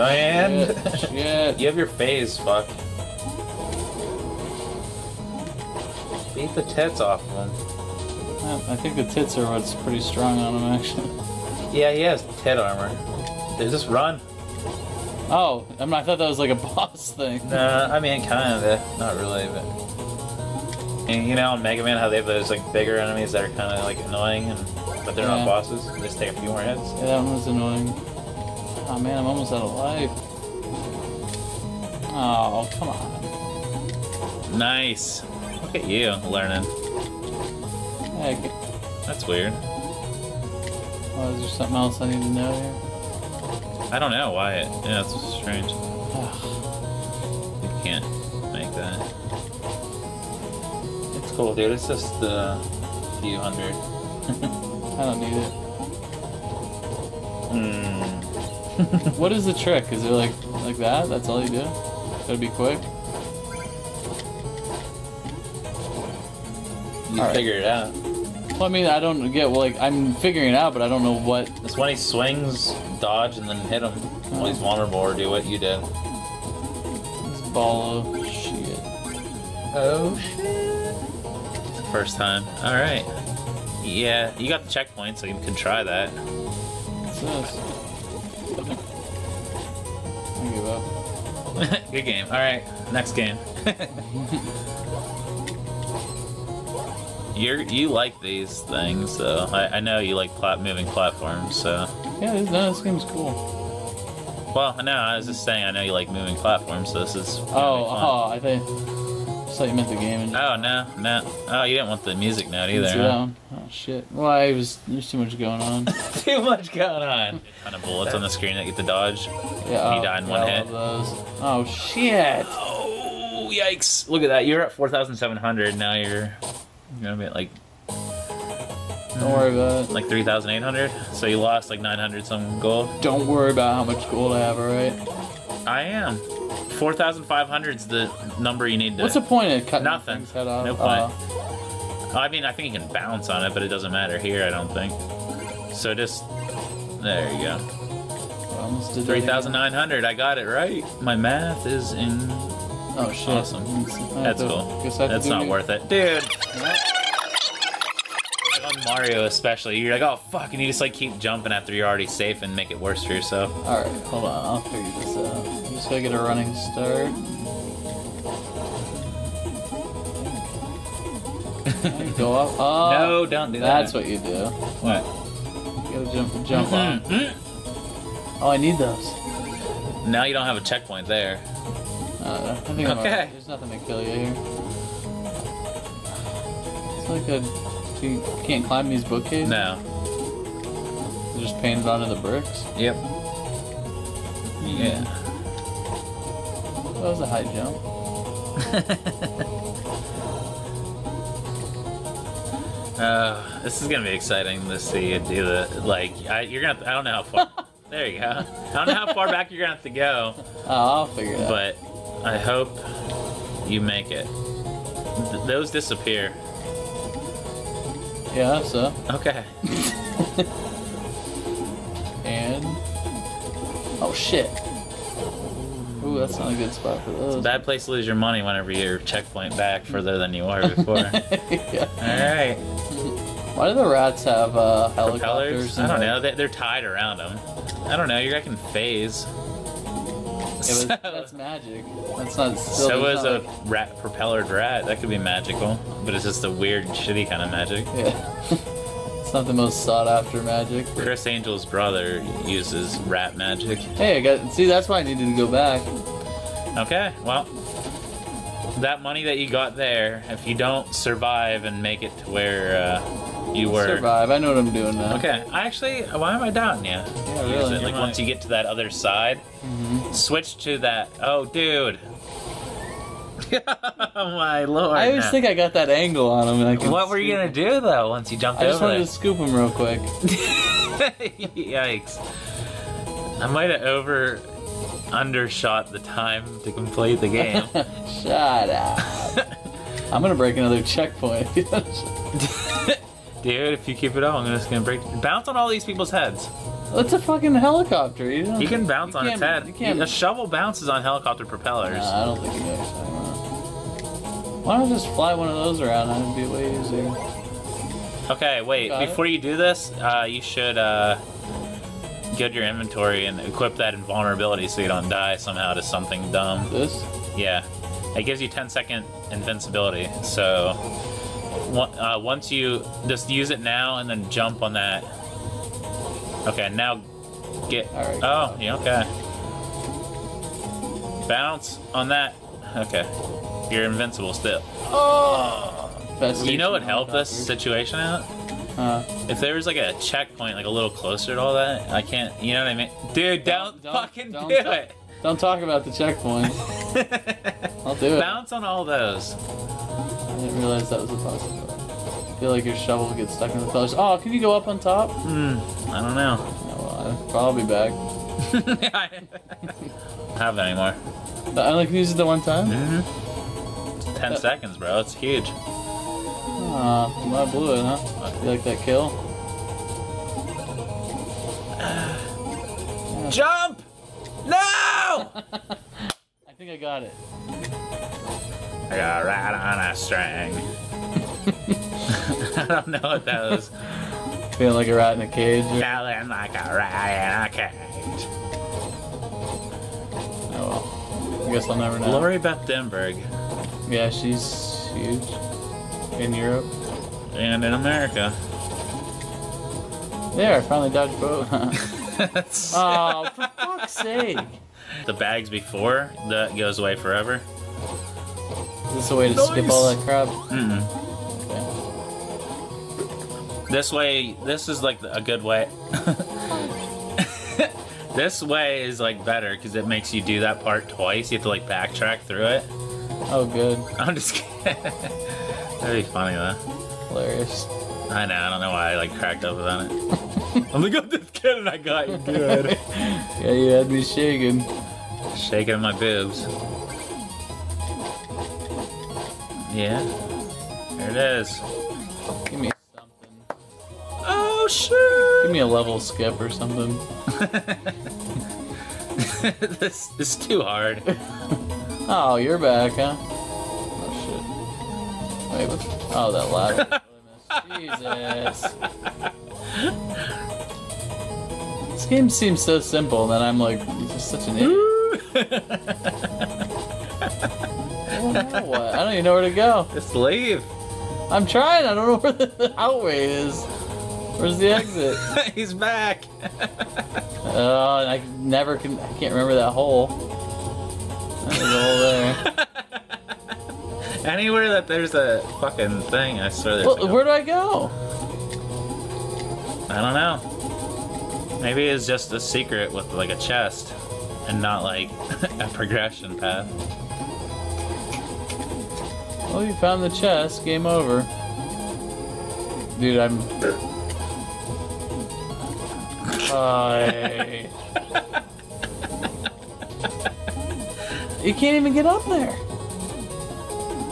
Oh, and Shit. Shit. you have your phase, fuck. Beat the tits off of him. I think the tits are what's pretty strong on him, actually. Yeah, he has tit armor. They just run. Oh, I, mean, I thought that was like a boss thing. Nah, I mean, kind of. Not really, but. And you know, in Mega Man, how they have those like bigger enemies that are kind of like annoying, and but they're Yeah. not bosses. They just take a few more hits. Yeah, that one was annoying. Oh man, I'm almost out of life. Oh, come on. Nice. Look at you learning. Heck. That's weird. Oh, is there something else I need to know here? I don't know why. It, yeah, it's strange. You can't make that. It's cool, dude. It's just a few hundred. I don't need it. Hmm. What is the trick? Is it like like that? That's all you do? Gotta be quick. You Alright. figure it out. Well, I mean, I don't get well, like I'm figuring it out, but I don't know what. It's when he swings, dodge, and then hit him. When he's vulnerable, or do what you did. This ball of shit. Oh shit! First time. All right. Yeah, you got the checkpoint, so you can try that. What's this? I give up. Good game. All right, next game. You're you like these things, so I, I know you like plat moving platforms. So, Yeah, this, no, this game's cool. well, no, I was just saying I know you like moving platforms, so this is. Oh, oh, I think. Thought you meant the game. Oh no, no. Oh, you didn't want the music note either. Huh? Oh shit. Well, was. There's too much going on. Too much going on. Kind of bullets on the screen that get to dodge. Yeah. He oh, died in one hit. Those. Oh shit. Oh yikes! Look at that. You're at four thousand seven hundred. Now you're gonna be at like Don't worry about it. like three thousand eight hundred. So you lost like nine hundred some gold. Don't worry about how much gold I have. All right. I am. Four thousand five hundred is the number you need to. What's the point of cutting Nothing. head off? No Uh, point. I mean, I think you can bounce on it, but it doesn't matter here. I don't think. So just there you go. I almost did that Three again. thousand nine hundred. I got it right. My math is in. Oh shit. Awesome. That's cool. Guess I have to That's not worth it, dude. Yeah. Like on Mario especially, you're like, oh fuck, and you just like keep jumping after you're already safe and make it worse for yourself. All right, hold on. I'll figure this out. I'm just gonna get a running start. Go up. Oh, no, don't do that. That's what you do. What? You gotta jump, jump on. Mhm. Oh, I need those. Now you don't have a checkpoint there. Uh, I think Okay. alright. There's nothing to kill you here. It's like a. You can't climb these bookcases. No. They're just painted onto the bricks. Yep. Yeah. That was a high jump. Uh, this is gonna be exciting to see you do the like. I, you're gonna. I don't know how far. there you go. I don't know how far back you're gonna have to go, Oh, I'll figure it out. but I hope you make it. Th- those disappear. Yeah, so. Okay. And. Oh shit. Ooh, that's not a good spot for those. It's a bad place to lose your money whenever you're checkpoint back further than you were before. All yeah. right. Why do the rats have uh, helicopters? I don't know. They- They're tied around them. I don't know. You're reckon phase. Yeah, but that's magic. That's not. Still, So is not a rat propellered rat. That could be magical, but it's just a weird, shitty kind of magic. yeah. it's not the most sought after magic. but- Criss Angel's brother uses rat magic. Hey, I got. See, that's why I needed to go back. Okay, well, that money that you got there, if you don't survive and make it to where uh, you were. Survive. I know what I'm doing now. Okay, I actually, why am I doubting you? Yeah, really. Like once you get to that other side, Mhm. Switch to that. Oh, dude. oh my lord. I always think I got that angle on him, and I. What were you gonna do though once you jumped I just wanted there? to scoop him real quick. Yikes. I might have over undershot the time to complete the game. Shut up. I'm gonna break another checkpoint. Dude, if you keep it up, I'm just gonna break. Bounce on all these people's heads. It's a fucking helicopter. You, can bounce you on its head. You can't. A shovel bounces on helicopter propellers. Nah, I don't think you guys. Why don't I just fly one of those around? That'd be way easier. Okay, wait. Got it. Before you do this, uh, you should uh, go to your inventory and equip that invulnerability so you don't die somehow to something dumb. This? Yeah, it gives you 10 second invincibility. So uh, once you just use it now and then jump on that. Okay, now get. Alright. Oh, yeah, okay. Bounce on that. Okay, you're invincible still. Oh! Best You know what helped this situation out? Huh. If there was like a checkpoint, like a little closer to all that, I can't. You know what I mean, dude? Don't, Don't- fucking don't do ta- it. Don't talk about the checkpoint. I'll do it. Bounce on all those. I didn't realize that was a possibility. I feel like your shovel gets stuck in the pillars. Oh, can you go up on top? Hmm. I don't know. Well, I'll be back. I don't have it anymore. I only can use it the one time? Mm-hmm. Ten Uh, seconds, bro. It's huge. Well, I blew it, huh? You like that kill? Jump! No! I think I got it. I got right on a string. I don't know what that was. Feeling like a rat in a cage. Or... Feeling like a rat in a cage. Oh well. I guess I'll never know. Lori Beth Denberg. Yeah, she's huge. In Europe. And in America. There, I finally dodged both. Oh, for fuck's sake. the bags before, that goes away forever. Is this a way to skip all that crap? Okay. This way, this is like a good way. this way is like better because it makes you do that part twice. You have to like backtrack through it. Oh, good. I'm just kidding. That'd be funny though. Hilarious. I know. I don't know why I like cracked up about it. I'm like, I'm just kidding. I got you good. Yeah, you had me shaking. Shaking my boobs. Yeah. There it is. Me a level skip or something. this, this is too hard. Oh, you're back, huh? Oh shit. Wait, what? Oh, that ladder. Jesus. This game seems so simple, and then I'm like, you're just such an idiot. I don't know what. I don't even know where to go. Just leave. I'm trying. I don't know where the outway is. Where's the exit? He's back. Oh, I never can. I can't remember that hole. A hole there. Anywhere that there's a fucking thing, I swear there's. Well, where do I go? I don't know. Maybe it's just a secret with like a chest, and not like a progression path. Oh, you found the chest. Game over. Dude, I'm. Hi. you can't even get up there.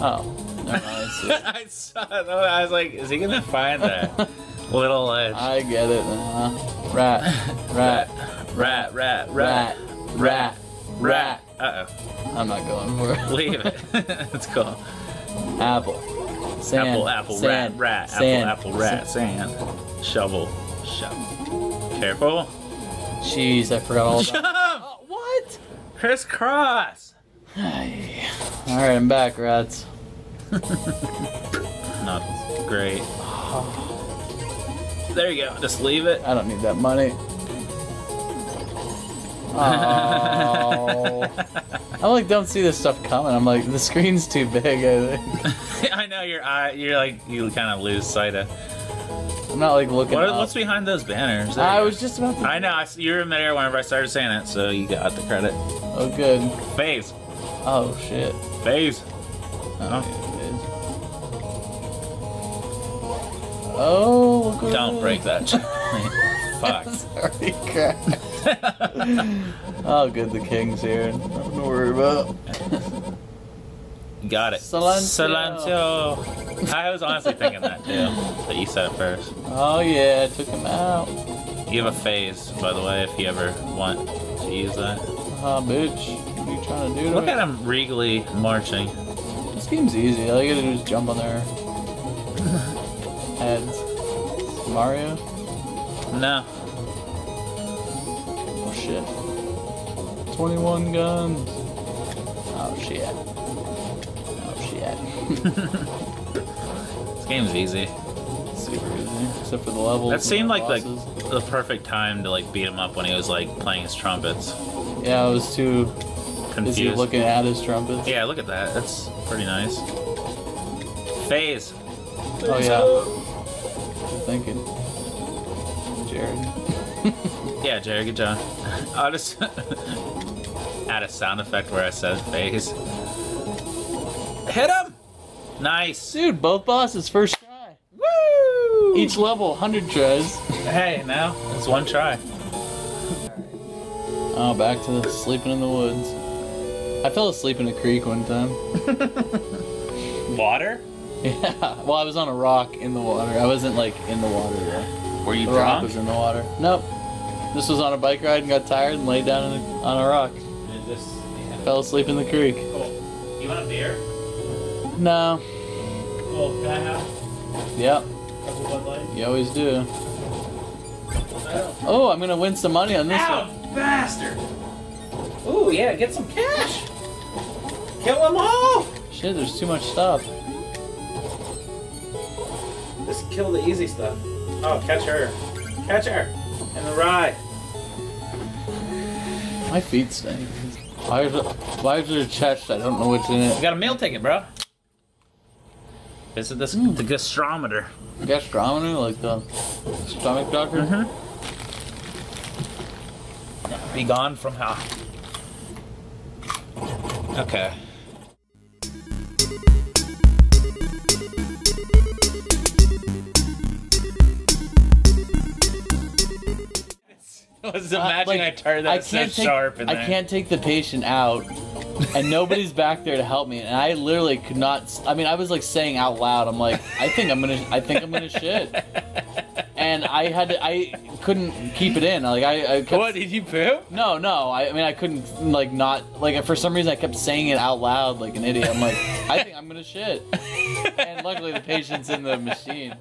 Oh. I. I saw it. I was like, is he gonna find that little edge? I get it now. Rat. Rat. rat, rat, rat, Rat. Rat. Rat. Uh oh. I'm not going for it. Leave it. It's cool. Apple. Sand. Apple, apple, Sand. rat, rat, Sand. apple, apple, rat, sand. Shovel, shovel. Careful. Jeez, I forgot all about Jump! Oh, uh, what? Crisscross! Alright, I'm back, rats. Not great. There you go. Just leave it. I don't need that money. Oh. I like don't see this stuff coming. I'm like the screen's too big. I think. I know your eye. You're like you kind of lose sight of. I'm not like looking. What, what's behind those banners? There I was just about to. I know. I, you were in midair whenever I started saying it, so you got the credit. Oh, good. Phase. Oh shit. Phase. Oh, oh, look Don't break that. Fuck. Sorry, crap. oh, good. The king's here. Nothing to worry about. Got it. Silencio. Silencio. I was honestly thinking that too, but you said it first. Oh yeah, I took him out. You have a phase, by the way, if you ever want to use that. Ah, bitch. What are you trying to do to Look me? at him regally marching. This game's easy. All you gotta do is jump on their heads. Mario? No. Oh shit. 21 guns. Oh shit. Shit. This game's easy. Super easy. Except for the levels. That seemed the like the, bosses. the perfect time to like beat him up when he was like playing his trumpets. Yeah, I was too confused. busy Confused. looking at his trumpets. Yeah, look at that. That's pretty nice. Phase. Oh yeah. I'm thinking. Jerad. Yeah, Jerad, good job. I'll just add a sound effect where I said phase. Hit him! Nice. Dude, both bosses first try. Woo! Each level, 100 tries. Hey, now it's one try. Oh, back to the sleeping in the woods. I fell asleep in a creek one time. Water? Yeah. Well, I was on a rock in the water. I wasn't like in the water though. Were you The rock drunk? was in the water. Nope. This was on a bike ride and got tired and laid down in a, on a rock. Fell asleep in the creek. Cool. You want a beer? No. Cool. Can I have Yep. a couple Bud Light? You always do. Oh, I'm gonna win some money on this Ow, one. bastard! Ooh, yeah, get some cash! Kill them all! Shit, there's too much stuff. Just kill the easy stuff. Oh, catch her. Catch her! In the rye. My feet stink. Why is, it, why is there a chest? I don't know what's in You it. got a meal ticket, bro. Visit this the gastrometer. Gastronomy, like the stomach doctor. Mm-hmm. Be gone from hell. Okay. I was imagining Like, I turned that I so take, sharp in I there. can't take the patient out, and nobody's back there to help me. And I literally could not. I mean, I was like saying out loud, "I'm like, I think I'm gonna, I think I'm gonna shit," and I had to, I couldn't keep it in. Like I, I kept, What did you poop? No, no. I, I mean, I couldn't like not like for some reason I kept saying it out loud like an idiot. I'm like, I think I'm gonna shit, and luckily the patient's in the machine.